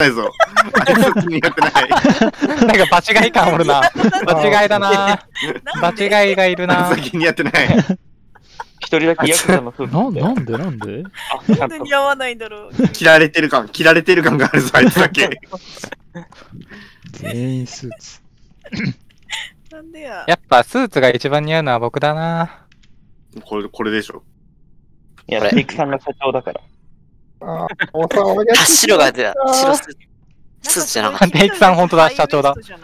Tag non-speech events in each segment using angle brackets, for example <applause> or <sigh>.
ないぞ。あいつ似合ってない。<laughs> なんか場違い感おるな。<laughs> 場違いだな。場違いがいるなあ。いつ似合ってない。一人だけヤクザのスーツな着てなんでなんで？なんで似合わないんだろう。切られてる感、切られてる感があるぞ、あいつだけ。全員スーツ。なんでや？やっぱスーツが一番似合うのは僕だな。これ、これでしょ。いや、これテイクさんが社長だから。あーお騒があ、しい白が出た。白スーツスーツじゃなかっ <laughs> テイクさん本当だ社長だ。<laughs> ちゃ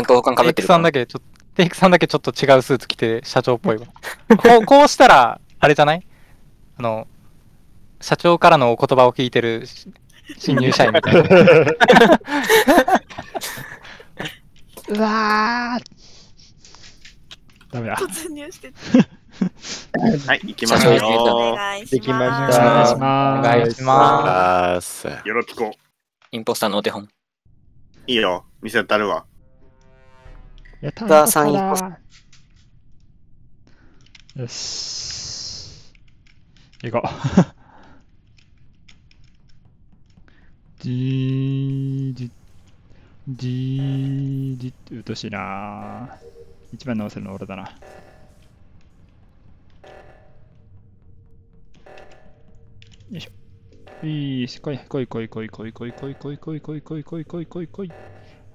んと王冠かぶテイクさんってるから。だけちょっと、テイクさんだけちょっと違うスーツ着て社長っぽいわ。こう、<laughs> こうしたら、あれじゃない？あの、社長からのお言葉を聞いてるし新入社員みたいな。うわーダメだ。突入してて。はい、行きましょう。お願いします。できましお願いしたます。お願いします。よろぴこ。インポスターのお手本。いいよ。見せたるわ。やったダーさん一個よし。行こう。<laughs> じーじ、じーじ、うっとうしいな一番直せるの俺だな。よいしょ。いいし、来い、来い、来い、来い、来い、来い、来い、来い、来い、来い、来い、来い、来い、来い、来い。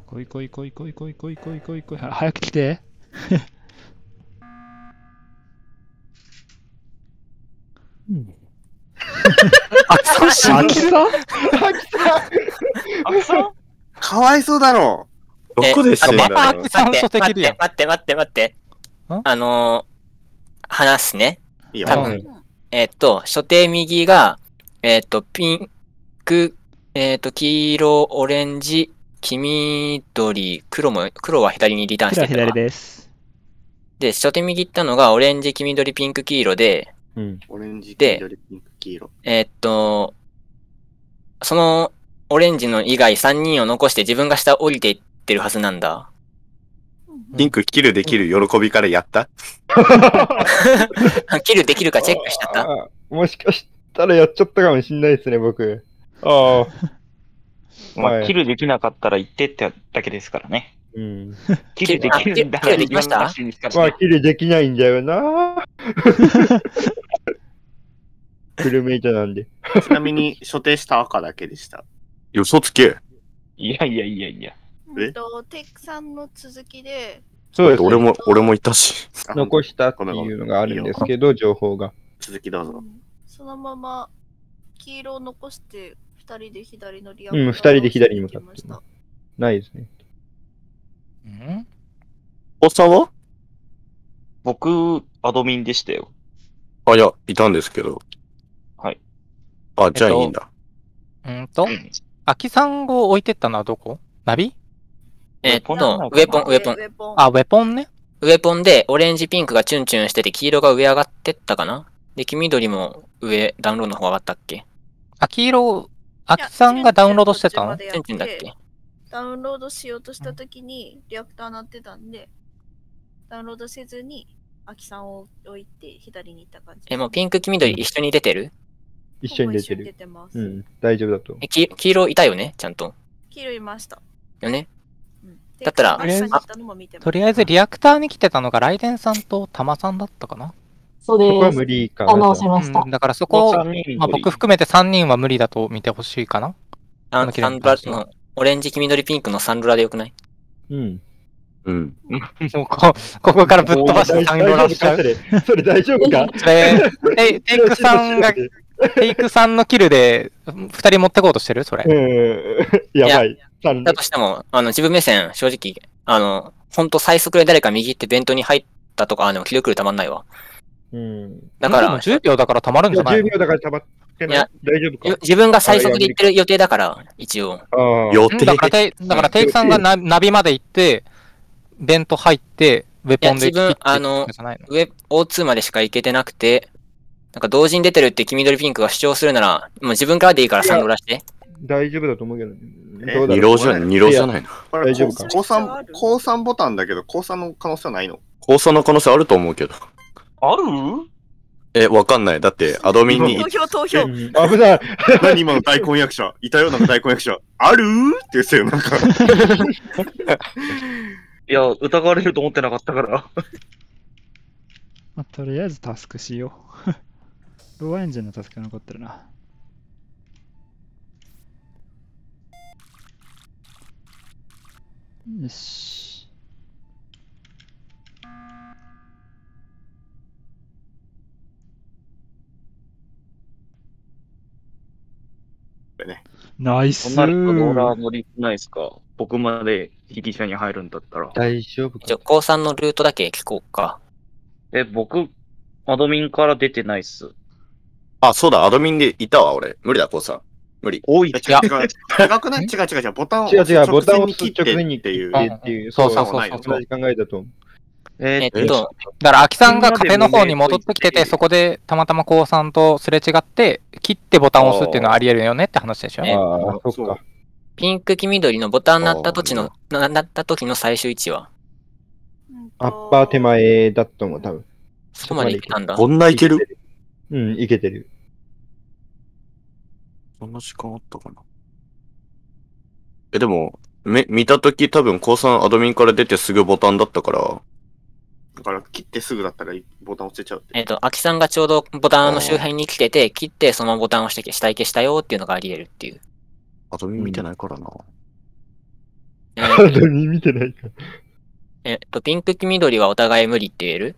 来い。来い。来い。来い。来い。来い。来い。来い。来い。は早く来て。あ、そうしあきさんあ、そうかわい。そうだろどこでしてんだろうまた秋。さん待って、待って、待って、待って。あのー、話すね。い。い。よ。多分、えっと、所定右が、えっと、ピンク、えっと、黄色、オレンジ、黄緑、黒も、黒は左にリターンしてたわ左です。で、所定右行ったのが、オレンジ、黄緑、ピンク、黄色で、うん。オレンジ、黄で緑、ピンク、黄色。えっと、その、オレンジの以外3人を残して自分が下降りていってるはずなんだ。ピンクキルできる喜びからやった？<laughs> キルできるかチェックしちゃったもしかしたらやっちゃったかもしんないですね、僕。ああ。まあ、はいキルできなかったら言ってってだけですからね。うん。キルできるんだキルできました？まあ、キルできないんだよな。<laughs> フルメイトなんで。ちなみに、所定した赤だけでした。嘘つけ。いやいやいやいや。え？うんと、テイクさんの続きで、そうです、ね。俺も、俺もいたし。あ残したっていうのがあるんですけど、情報が。続きどうぞ。うんそのまま黄色を残して、二人で左のリアうん二人で左に向かって。ないですね。うん？おっさんは？僕、アドミンでしたよ。あ、いや、いたんですけど。はい。あ、じゃあいいんだ。うんと、秋さんを置いてったのはどこ？ナビ？えっと、ウェポンウェポン、ウェポンウ。ェポン。あ、ウェポンね。ウェポンで、オレンジ、ピンクがチュンチュンしてて、黄色が上上がってったかな？で、黄緑も上、ダウンロードの方上がったっけ？あ、黄色、秋さんがダウンロードしてた？のチだっけ？ダウンロードしようとしたときにリアクター鳴ってたんで、ダウンロードせずに、アキさんを置いて左に行った感じ。え、もうピンク、黄緑一緒に出てる？一緒に出てる。てます。うん、大丈夫だと思え、き黄色いたよね？ちゃんと。黄色いました。よね？うんだったらとりあえずリアクターに来てたのがライデンさんとタマさんだったかな？う。そうでそこはす。無理かなとし。ましたう。ん、だからそこ、まあ、僕含めて3人は無理だと見てほしいかな。ああのサンドラの、オレンジ、黄緑、ピンクのサンドラでよくない？うん。うん。も <laughs> うこここからぶっ飛ばしてサンロラしちゃう？それ。それ大丈夫か？で、テイテイクさんが、テイクさんのキルで2人持ってこうとしてる？それ。うん。やばい。さんだとしても、あの、自分目線、正直、あの、ほんと最速で誰か右行って弁当に入ったとか、あの、気力たまんないわ。うん。だからでも、10秒だから溜まるんじゃない10の秒だから溜まってないいや大丈夫か？自自分が最速で行ってる予定だから、一応。ああ。予定だからテイ、だからテイクさんがナナビまで行って、弁当入って、ウェポンでいや自分切ってあのってじゃないの？上、O2 までしか行けてなくて、なんか同時に出てるって黄緑ピンクが主張するなら、もう自分からでいいからサンドラして。大丈夫だと思うけど。えどうだろう？二浪じゃん、二浪じゃない？の。これ、大丈夫か？高3、高3ボタンだけど、高3の可能性はないの？高3の可能性あると思うけど。ある？え、わかんない。だって、アドミンに投票投票危ない。何今の大婚約者？いたような大婚約者。ある？って言ってたよ、なんか。<laughs> いや、疑われると思ってなかったから。まあ、とりあえずタスクしよう。<laughs> ローエンジンのタスクが残ってるな。よし。ナイスそんなにローラーー乗りないですか？僕まで被疑者に入るんだったら。大丈夫かじゃあ、高3のルートだけ聞こうか。え、僕、アドミンから出てないっす。あ、そうだ、アドミンでいたわ、俺。無理だ、こうさん。無理。多い違う <laughs> 違う。違くない違う違う違う。ボタンを違う違う、ボタンを直前に切って直前にっていう。切ってっていう。そうそうそうそう同じ考えだと思う。ええっと、だから、秋さんがカフェの方に戻ってきてて、そこでたまたま高さんとすれ違って、切ってボタンを押すっていうのはありえるよねって話でしょ？えああ、そっか。ピンク黄緑のボタンになった時の、ななった時の最終位置は？アッパー手前だと思う、多分。そこまで行ったんだ。こんないけるうん、いけてる。そんな時間あったかな。え、でも、め、見たとき多分、高3アドミンから出てすぐボタンだったから、だから切ってすぐだったらボタン押せちゃうって。えっと、秋さんがちょうどボタンの周辺に来てて、切ってそのままボタンを押して下行けしたよっていうのがあり得るっていう。アドミン見てないからな。えハーードに見てないか。えっと、ピンク黄緑はお互い無理って言える？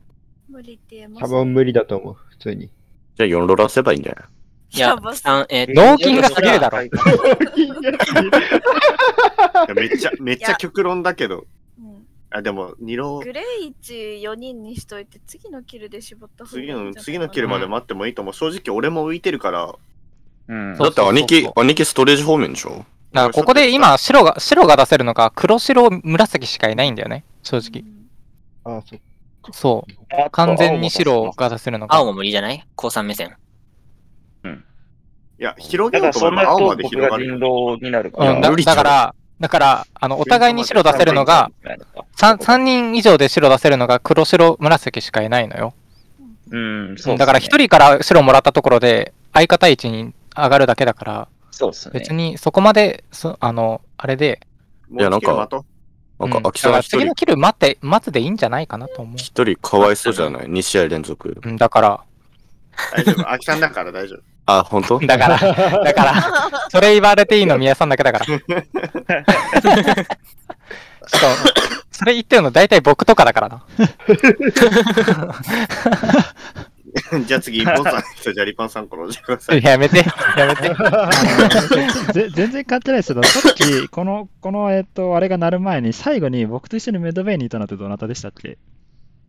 無理って言えます多分無理だと思う、普通に。じゃあ4ローラーせばいいんじゃないいややば、さんえー脳筋が過ぎるだろ。いやめっちゃ、めっちゃ極論だけど。うんあ、でも、二郎、グレイ1、4人にしといて、次のキルで絞った方がいい次の、んじゃないかな次のキルまで待ってもいいと思う。正直俺も浮いてるから、うん。だって兄貴兄貴ストレージ方面でしょ？だからここで今、白が、白が出せるのが、黒白紫しかいないんだよね、正直。ああ、そっそう。完全に白が出せるのが。青も無理じゃない？高3目線。いや、広げだからようと思えば青まで広がるよ。が人狼になるかうん、ら。だだから、だから、あの、お互いに白出せるのが、3, 三人以上で白出せるのが黒白紫しかいないのよ。うん、そうねだから1人から白もらったところで、相方位置に上がるだけだから、そうっすね。別にそこまで、そあの、あれで、もう一キル待と？うなんか、うんだから秋さん次のキル待って、待つでいいんじゃないかなと思一人かわいそうじゃない ?2 試合連続。う。うん、だから、大丈夫。秋さんだから大丈夫。あ、本当？<laughs> だから、だから、それ言われていいの宮さんだけだから。しかも、それ言ってるの大体僕とかだからな。じゃあ次、リポンさん、じゃあリポンさんから教えてください。やめて、やめて。<laughs> ぜ全然変わってないですけど、さっき、この、この、えっと、あれが鳴る前に、最後に僕と一緒にメドベイにいたのってどなたでしたっけ？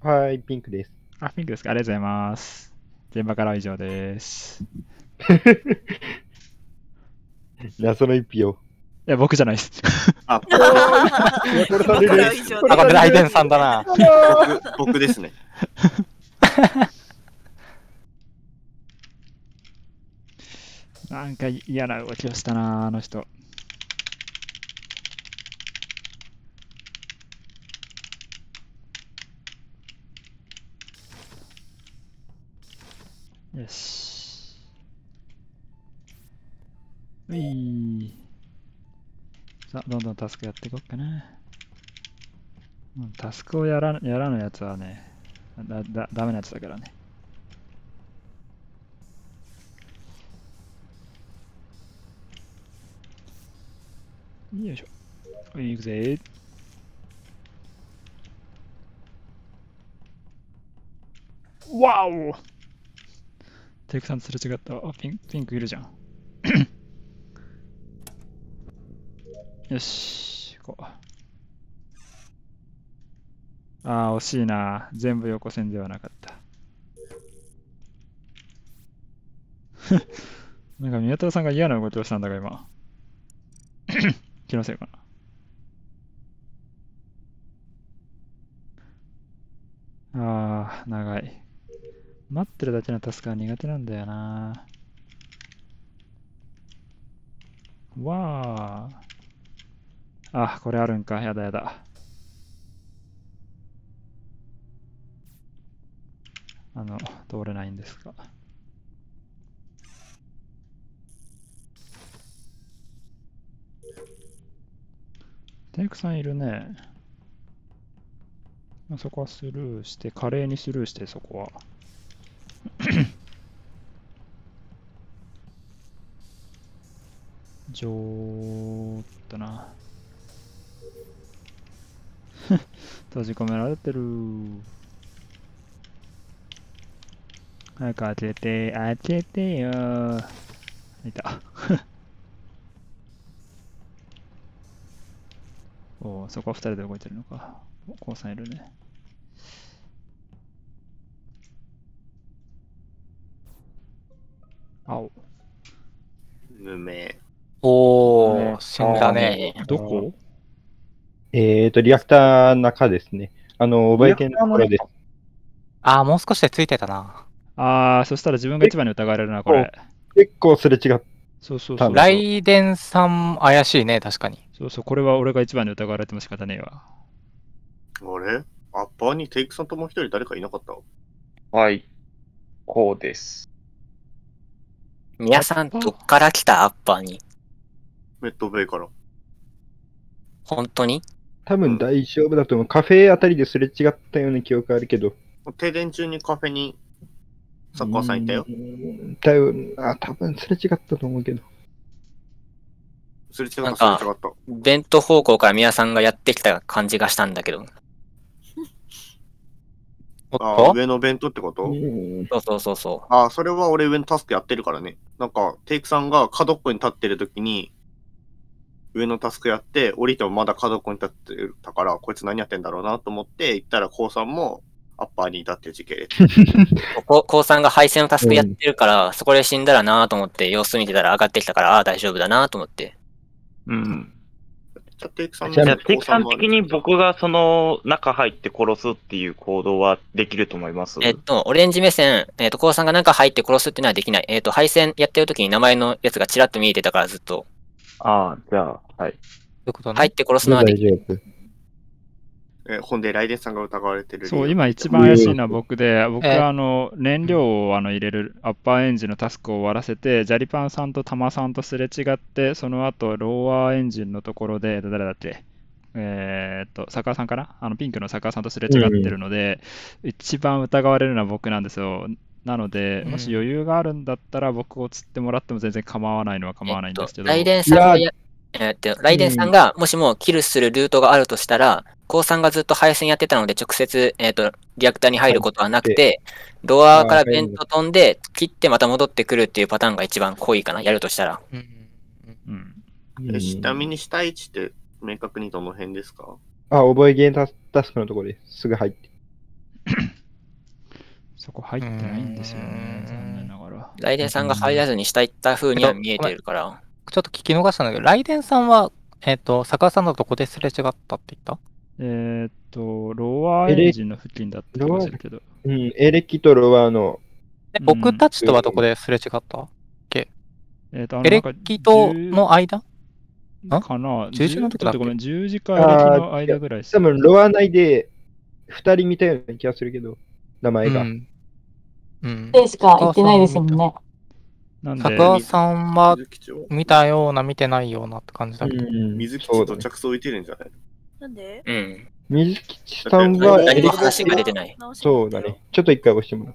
はい、ピンクです。あ、ピンクですかありがとうございます。現場からは以上です。<laughs> 謎の一票。いや、僕じゃないです。あ、いや、これされる。あ、これライデンさんだな。僕、僕ですね。なんか嫌な動きをしたな、あの人。よし。ういさあ、どんどんタスクやっていこうかな。うんタスクをやらやらぬやつはね、だ、だ、ダメなやつだからね。よいしょ。い、くぜ。わおテイクさんすれ違った。あ、ピンピンクいるじゃん。よし、行こう。ああ、惜しいな。全部横線ではなかった。<laughs> なんか宮田さんが嫌な動きをしたんだが今。<coughs> 気のせいかな。ああ、長い。待ってるだけのタスクは苦手なんだよな。わあ。あ、これあるんか。やだやだ。あの、通れないんですが。テイクさんいるね。あそこはスルーして、華麗にスルーして、そこは。じょーっとな。閉じ込められてる。早く開けて、開けてよ。いた。<laughs> おお、そこは二人で動いてるのか。お、コウさんいるね。青。無名。おねー、死んだね。どこ？えーと、リアクターの中ですね。あの、覚え系のところです。あー、もう少しでついてたな。あー、そしたら自分が一番に疑われるな、これ。結構すれ違っそうそうそうそう。多分ライデンさん怪しいね、確かに。そうそう、これは俺が一番に疑われても仕方ねえわ。あれ？アッパーにテイクさんともう一人誰かいなかった？はい。こうです。皆さん、どっから来た？アッパーにメッドベイから。本当に？多分大丈夫だと思う。カフェあたりですれ違ったような記憶あるけど。停電中にカフェにサッカーさんいたよう。ーん。多分、あ、多分すれ違ったと思うけど。すれ違った、すれ違った。弁当方向から皆さんがやってきた感じがしたんだけど。おっあと？上の弁当ってこと、うんそうそうそうそあそれは俺上のタスクやってるからね。なんか、テイクさんが角っこに立ってる時に、上のタスクやって、降りてもまだ角っこに立ってたから、こいつ何やってんだろうなと思って、行ったら、コウさんもアッパーにいたっていう時系列。<laughs> う。ここうさんが配線のタスクやってるから、そこで死んだらなと思って様子見てたら上がってきたから、ああー、大丈夫だなと思って。うん。じゃあ、テイクさんじゃあじゃあ、テイクさんコウ的に僕がその中入って殺すっていう行動はできると思います？えっと、オレンジ目線、えっと、こうさんが中入って殺すっていうのはできない。えっと、配線やってる時に名前のやつがちらっと見えてたからずっと。ああ、じゃあ、はい。どういうことね入って殺すのはで大きない。丈夫。えーほんで、ライデンさんが疑われてる。そう、今一番怪しいのは僕で、僕えはあの燃料をあの入れるアッパーエンジンのタスクを終わらせて、ジャリパンさんとタマさんとすれ違って、その後ローアーエンジンのところで、誰だっけ？えーっと、坂川さんかな？あのピンクの坂川さんとすれ違ってるので、一番疑われるのは僕なんですよ。なので、うん。もし余裕があるんだったら僕を釣ってもらっても全然構わないのは構わないんですけど、ライデンさんがや、えっと、ライデンさんがもしもキルするルートがあるとしたら、コウさんがずっと配線やってたので、直接、えっと、リアクターに入ることはなくて、ドアからベント飛んで、切ってまた戻ってくるっていうパターンが一番濃いかな、やるとしたら。うん。うん、えちなみに下位置って明確にどの辺ですか？あ、覚えゲータタスクのところですぐ入って。<laughs> そこ入ってないんですよね、うん。残念ながら。ライデンさんが入らずに下行った風には見えてるから。ちょっと聞き逃したんだけど、ライデンさんは、えっ、と、坂川さんのどこですれ違ったって言った？えーっと、ローアーエンジンの付近だった気がするけど、うん、エレキとロワの、でうん僕たちとはどこですれ違った、えーっと、あのエレキとの間？あ？かな？十字の時だっごめん、十字かエレキの間ぐらい多分ロワ内で2人見たような気がするけど、名前が。うん。うん。でしか言ってないですもんね。なんで、坂川さんは水吉を見たような、見てないようなって感じだけど。うん水吉と着想置いてるんじゃないなんで？うん。水吉さんはがそうだね。ちょっと一回押してもらう。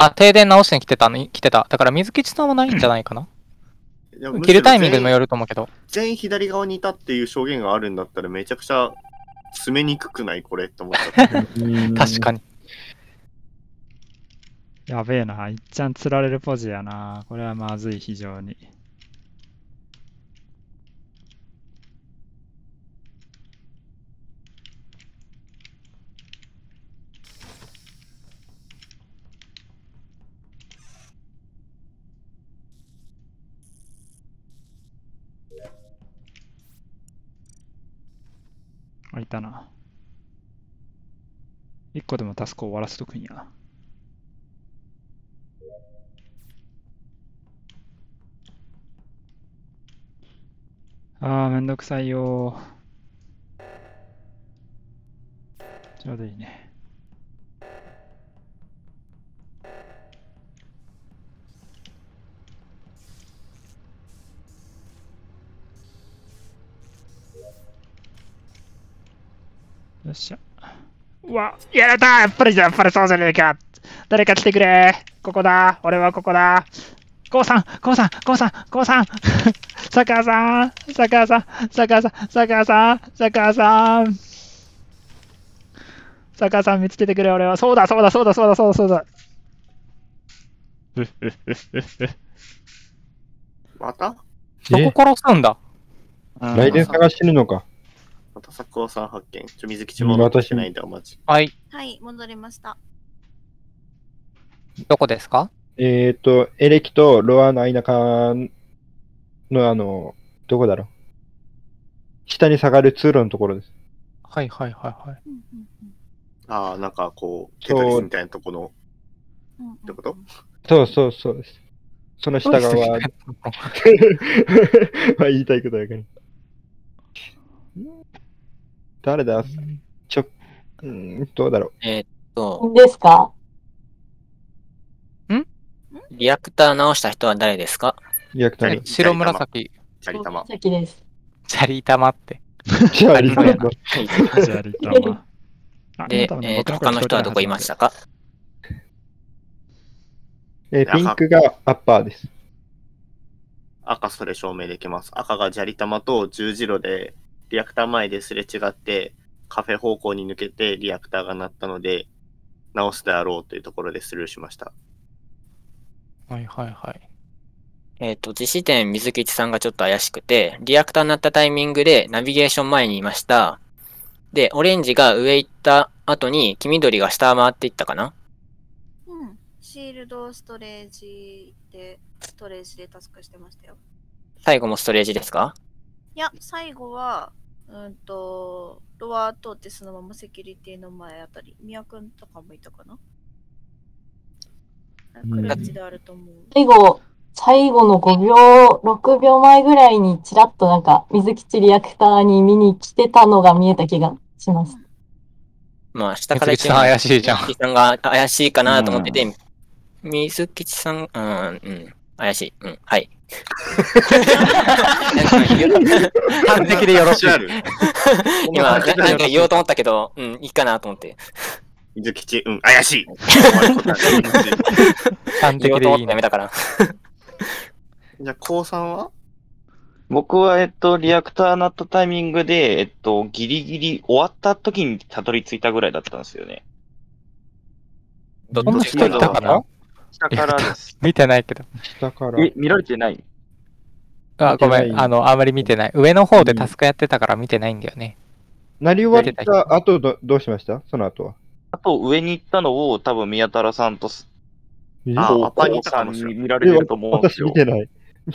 あ、停電直しに来てたの、来てた。だから水吉さんはないんじゃないかな？切るタイミングにもよると思うけど。全員左側にいたっていう証言があるんだったらめちゃくちゃ詰めにくくない？これって思った。<laughs> 確かに。やべえな、いっちゃん釣られるポジやな。これはまずい、非常に。あ、いたな。一個でもタスクを終わらせとくんや。ああ、めんどくさいよ。ちょうどいいね。よっしゃ。うわ、やられたやっぱりじゃん、やっぱりそうじゃねえか。誰か来てくれ。ここだ。俺はここだ。こうさんこうさんこうさんこうさん <laughs> サカさんサカさんサカさんサカさんサカさんサカさん見つけてくれ俺は。そうだそうだそうだそうだそうだそうだ。<laughs> また？そこ殺すんだ。ライデン探してるのか。また作夫さん発見。ちょ、水吉も戻ってないんだ、お待ち。はい。はい、戻りました。どこですか？えっ、と、エレキとロアの間間のあの、どこだろう。下に下がる通路のところです。はいはいはいはい。ああ、なんかこう、テそうトリスみたいなとこの、ってこと？そうそうそうです。その下側は、<laughs> まあ言いたいことだけど。誰だ？ちょ、うーん、どうだろう。えーっと、ですか？リアクター直した人は誰ですか？リアクターに。え白紫、チャリ玉。チャリ玉って。じゃあ、リアクターのじゃあ、リッタマ。あでえー他の人はどこいましたか？えーピンクがアッパーです。赤それ証明できます。赤が砂利玉と十字路で、リアクター前ですれ違って、カフェ方向に抜けてリアクターが鳴ったので、直すであろうというところでスルーしました。はいはいはい。えーっと、実施点水吉さんがちょっと怪しくて、リアクターになったタイミングでナビゲーション前にいました。で、オレンジが上行った後に、黄緑が下回っていったかな？うん。シールドストレージで、ストレージでタスクしてましたよ。最後もストレージですか？いや、最後は、うんと、ロア通ってそのままセキュリティの前あたり、宮くんとかもいたかな？最後、最後の5秒、6秒前ぐらいにちらっとなんか水吉リアクターに見に来てたのが見えた気がします。まあ、下から水木さん怪しいじゃん水木さんが怪しいかなと思ってて、水吉さん、うん、うん、怪しい。うん、はい。<laughs> 完璧でよろしい。<laughs> 今、ななんか言おうと思ったけど、うん、いいかなと思って。水吉、うん、怪しい。<laughs> 完璧でいいね。やめたから。<laughs> じゃあ、高さんは？僕は、えっと、リアクターなったタイミングで、えっと、ギリギリ終わった時にたどり着いたぐらいだったんですよね。どこんな人いたかな？下からです。<laughs> 見てないけど。下から。え、見られてない？あ、ごめ。んいあの、あまり見てない。上の方でタスクやってたから見てないんだよね。なり終わった後ど、どうしました？その後は。あと、上に行ったのを、多分宮太郎さんとす、あアパにいたさん。に見られてると思うんですよ私見。てない。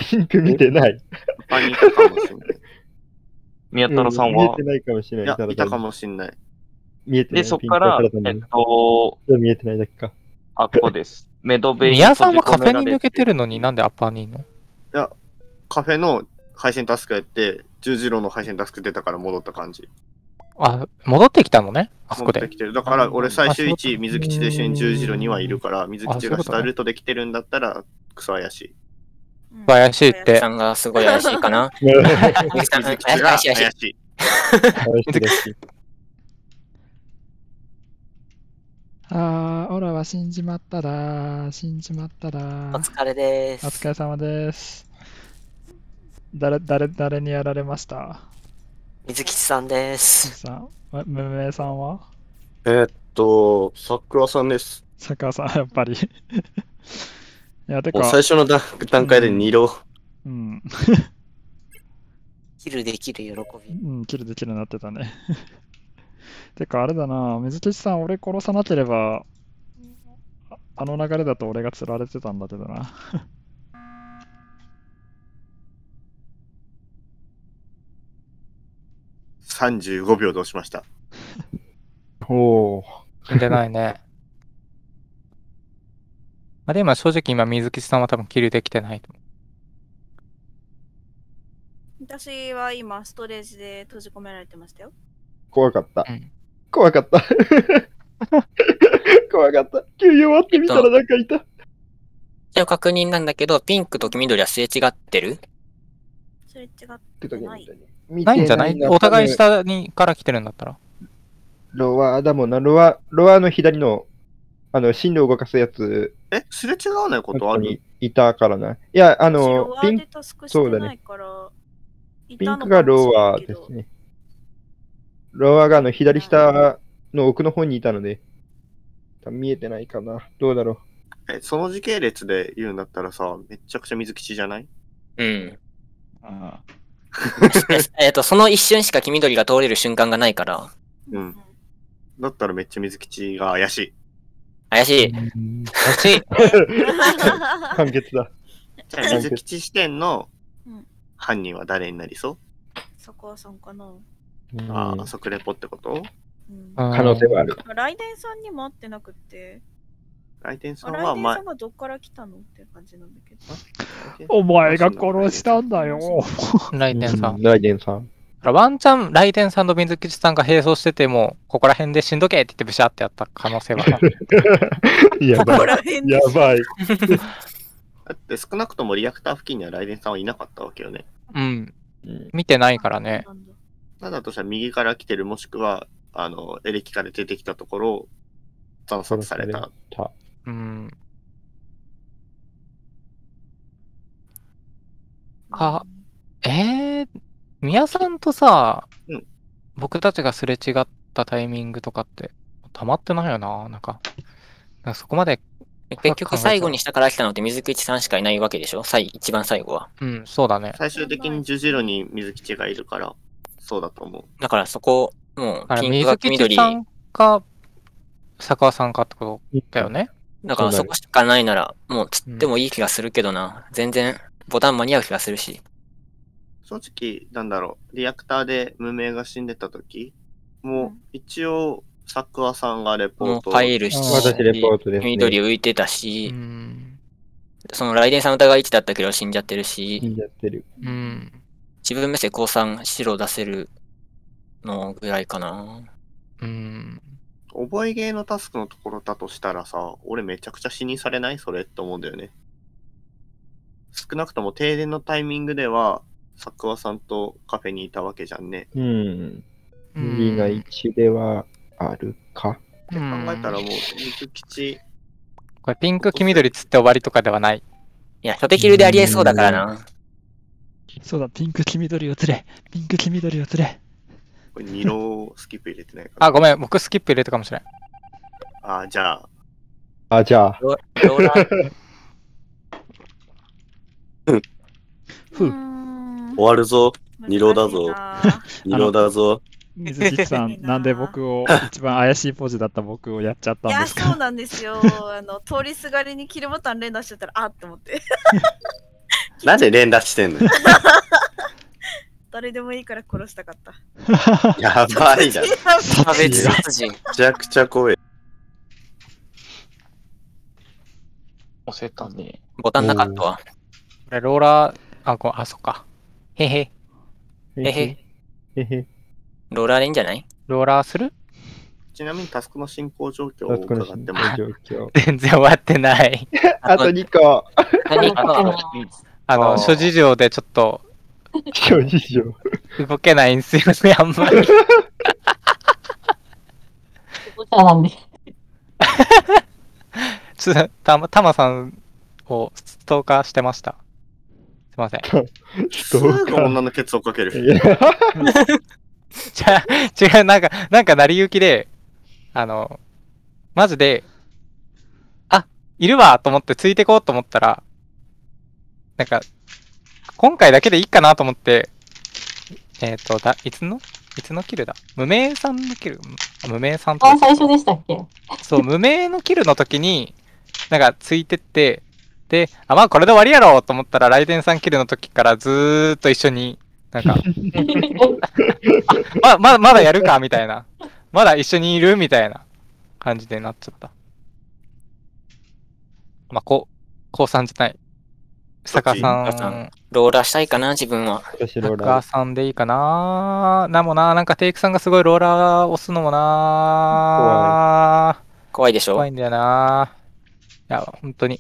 ピンク見てない。アパにいたかもしれない。<laughs> 宮太郎さんは？う見えて。ないかもしれない。いや、いたかも。もしれない。見えてない。で、そこから、えったと、見えてないだけか。あ、ここです。<laughs> メドベイに宮さんはカフェに抜けてる。るのになんでアッパーにいんの？カフェの配信タスクやって、十字路の配信タスク出たから戻った感じ。あ、戻ってきたのね？あそこで。戻ってきてる。だから、俺最終あそう1位、水吉と一緒に十字路にはいるから、水吉が下ルートで来てるんだったら、クソ怪しい。うん。怪しいって。さんがすごい怪しい。かな。怪水木さん、水うん吉が怪怪しい。怪しい。あー、オラは死んじまっただ。死んじまっただ。お疲れです。お疲れ様です。誰、誰、誰にやられました水吉さんです。さん、むむめさんは？えーっと、桜さんです。坂さん、<laughs> やっぱり。<laughs> いや、てか、最初の段段階で2度。うん、<laughs> キルできる喜び。うん、キルできるようになってたね。てか、あれだな、水吉さん、俺殺さなければ、ああの流れだと俺が釣られてたんだけどな。35秒どうしました。おー。死んでないね。<laughs> まあでも正直今水木さんは多分キルできてないと思私は今、ストレージで閉じ込められてましたよ。怖かった。うん怖かった。<laughs> 怖かった。急に終わってみたらなんかいた。一応確認なんだけど、ピンクと黄緑はすれ違ってる？それ違ってない。う。ないんじゃない？お互い下にから来てるんだったら。ロワだもんな。ロワ、ロワの左の、あの、進路を動かすやつえ、すれ違わないことある？にいたからな。いや、ああの、ピンクしそうだねピンたのクがロかもしれなワいけどですね。ロワがあの左下の奥の方にいたので、多分見えてないかな。どうだろえ、その時系列で言うんだったらさ、めっちゃくちゃ水吉じゃない？うん。あ <laughs> えっと、その一瞬しか黄緑が通れる瞬間がないから、うん。だったらめっちゃ水吉が怪しい。怪しい。う。欲しい。<laughs> 簡潔だ。じゃあ水吉視点のうん犯人は誰になりそう？坂川さんかな。うんああ、即レポってこと？うん可能性はある。ライデンさんにも会ってなくって、ライテンさあんは前ライデンさん、がどっから来たのって感じなんだけど。お前が殺したんだよ。ライデンさん。ライデンさん。ワンチャン、ライデンさんと水吉さんが並走してても、ここら辺でしんどけって言ってブシャってやった可能性はある。やばい。ここら辺でやばい。だって少なくともリアクター付近にはライデンさんはいなかったわけよね。うん。うん見てないからね。なんだなんだとしたら右から来てるもしくは、あの、エレキから出てきたところを惨殺された。た。うん。か、えー、宮さんとさ、うん僕たちがすれ違ったタイミングとかって、溜まってないよな、なんか。なんかそこまで、結局最後に下から来たのって水口さんしかいないわけでしょ？最一番最後は。うん、そうだね。最終的に十字路に水吉がいるから、そうだと思う。だからそこ、もうピンクが水緑吉さんか、坂川さんかってことだよね？だからそこしかないなら、もう釣ってもいい気がするけどな。全然、ボタン間に合う気がするし。正直、なんだろう、リアクターで無名が死んでた時もう一応、サクワさんがレポもうートパイルし、私レポートですね緑浮いてたうし、ん。そのライデンさん疑い1だったけど死んじゃってるし、死んじゃってる。うん。自分目線降参白出せるのぐらいかな。うん。覚えゲーのタスクのところだとしたらさ、俺めちゃくちゃ死にされない？それって思うんだよね。少なくとも停電のタイミングでは、サクワさんとカフェにいたわけじゃんね。うん。右が1ではあるか。って考えたらもう、水吉、これピンク黄緑つって終わりとかではない。いや、初手切るでありえそうだからな。そうだ、ピンク黄緑を釣れ。ピンク黄緑を釣れ。これ二浪スキップ入れてないから。あ、ごめん、僕スキップ入れたかもしれん。あ、じゃあ、あ、じゃあ、ロローラー、ふう。終わるぞ。二浪だぞ。二浪だぞ。水木さん、なんで僕を、一番怪しいポジだった僕をやっちゃっいや、たんですか？そうなんですよ。あの、通りすがりにキルボタン連打しちゃったら、あって思って。<laughs> なんで連打してんの誰でもいいから殺したかった。<laughs> やばいな。差別殺人。めちゃくちゃ怖い。押せたね。ボタンなかったわ。これローラー、あ、こあ、そっか。へへ。えへ、へへ。ローラーでいいんじゃない？ローラーする？ちなみにタスクの進行状況を伺っても状況。全然終わってない。<laughs> あと2個。何か、あの、諸事情でちょっと諸事情。動けないんですよね、あんまり。お茶なんで。ちょっと、たま、たまさんをストーカーしてました。すいません。すぐ女のケツをかける。<laughs> じゃあ、違う、なんか、なんか成り行きで、あの、マジで、あ、いるわと思ってついてこうと思ったら、なんか、今回だけでいいかなと思って、えっ、と、だ、いつの？いつのキルだ？無名さんのキル？あ無名さんとあ、最初でしたっけ？そう、無名のキルの時に、なんかついてって、で、あ、まあこれで終わりやろうと思ったら、ライデンさんキルの時からずーっと一緒に、なんか、<laughs> ま、ま、まだやるかみたいな。まだ一緒にいるみたいな感じでなっちゃった。まあ、こう、高三じゃない。坂さん、ローラーしたいかな、自分は。私ロー坂ラー。さんでいいかななもな、なんかテイクさんがすごいローラー押すのもな怖いでしょ？怖いんだよないや、本当に。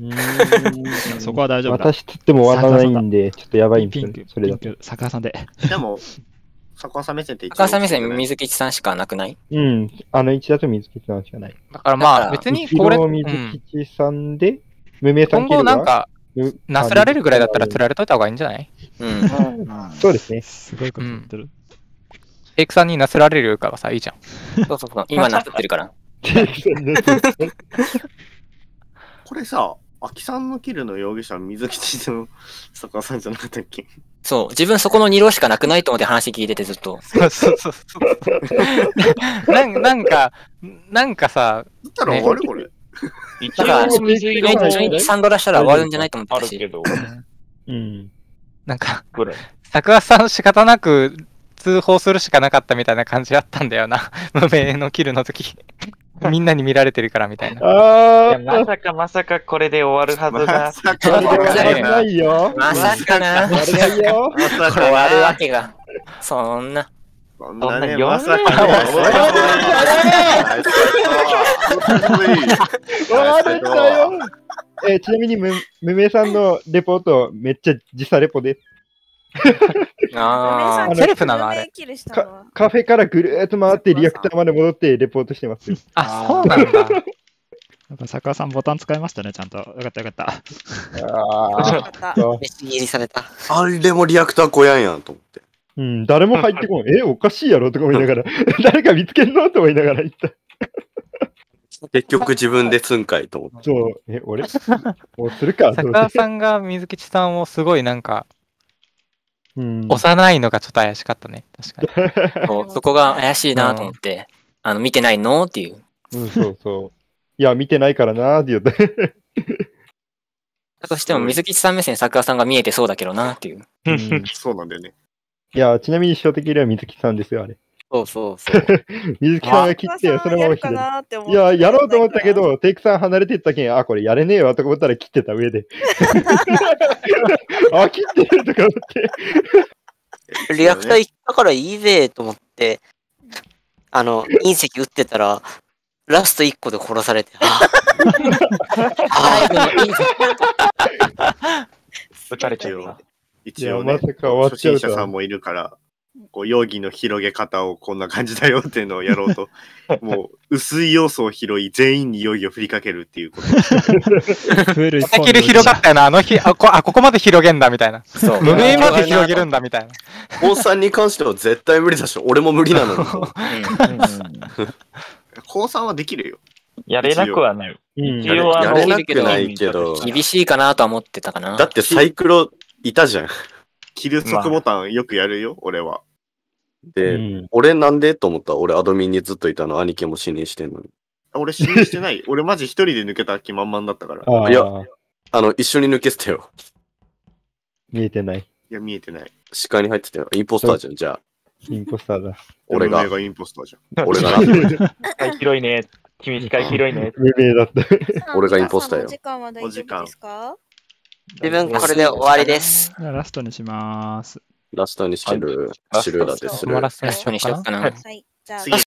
うーんそこは大丈夫だ。私つっても終わらないんで、ちょっとやばいんですよねピンク、それだと。坂さんで。でも、坂さん目線って一応高さ目線、水吉さんしかなくない？うん。あの位置だと水吉さんしかない。だからまあ別にこれ、水吉さんで、無名さん今後なんか、うなすられるぐらいだったら釣られといた方がいいんじゃない？うん。そうですね。すごいこと言ってる。テイクさんになすられるかはさ、いいじゃん。そうそうそう。今なってってるから。これさ、秋さんのキルの容疑者は水吉の坂さんじゃなかったっけ？そう。自分そこの2浪しかなくないと思って話聞いててずっと。そうそうそうそう。<laughs> なんなんか、なんかさ、だったら終わるこれ。一だから、応水色の初日3ドラしたら終わるんじゃないと思ってたし。あるけど、うん。なんか。<laughs> 桜さん仕方なく通報するしかなかったみたいな感じあったんだよな。<laughs> 無名のキルの時。<laughs> みんなに見られてるからみたいな。あまさかまさかこれで終わるはずまが。さー、あれか、はないよ。まさかな。あれないよ。まさ終わるわか、けが。そんな。そんなさか言わないあれだよ。えーちなみにむ、無名さんのレポート、めっちゃ時差レポで、あーセルフなのあれカフェからぐるーっと回ってリアクターまで戻ってレポートしてますよ。あ、そうなんだ。やっぱ坂さんボタン使いましたね、ちゃんと。よかったよかった。あよかったあ。飯切りされた。あれもリアクター小やんやんと思って。うん、誰も入ってこん。<laughs> え、おかしいやろとか思いながら、<laughs> 誰か見つけんのと思いながら言った。<laughs> 結局自分ですんかいと思って。そう、え、俺？もうするか。桜さんが水吉さんをすごいなんか、うん。幼いのがちょっと怪しかったね。確かに。そうそこが怪しいなと思って。あの、見てないのっていう。うん、そうそう。いや、見てないからなーって言って。だとしても、水吉さん目線、桜さんが見えてそうだけどなっていう。うんそうなんだよね。いや、ちなみに初手切りは水木さんですよ、あれ。そうそうそう。<laughs> 水木さんが切って、そのまま左。いや、やろうと思ったけど、テイクさん離れてったけん、あ、これやれねえわとか思ったら切ってた上で。<laughs> あ、切ってるとか思って。リアクター行ったからいいぜと思って、あの、隕石撃ってたら、ラスト1個で殺されて、あ最後の隕石 <laughs> 撃たれちゃうな。、一応ね、ま初心者さんもいるから、こう容疑の広げ方をこんな感じだよっていうのをやろうと、<laughs> もう薄い要素を拾い、全員に容疑を振りかけるっていうこと。プール一本キル広がったよな。あの日、あこあここまで広げんだみたいな。そう。無名まで広げるんだみたいな。高さんに関しては絶対無理だし、俺も無理なのに。高三はできるよ。やれなくはない。うん一応あの、やれなくないけど厳しいかなとは思ってたかな。だってサイクロいたじゃん。キル速ボタンよくやるよ、俺は。で、うん俺なんでと思った？ら俺アドミンにずっといたの、兄貴も死認してんのに。俺死にしてない。<laughs> 俺マジ一人で抜けた気満々だったから。いああいやあの、一緒に抜けてたよ。見えてない。や、見えてない。視界に入ってたよ。インポスターじゃん、じゃあ。インポスターだ。俺がお前がインポスターじゃん。俺がな。<laughs> 視界広いね。君視界広いね。<laughs> 無名だった。俺がインポスターよお時間は大丈夫ですか？自分これで終わりです。じゃあラストにします。ラストにしてる、はいシルーダでするラストにしようかな。はい。じゃあ、次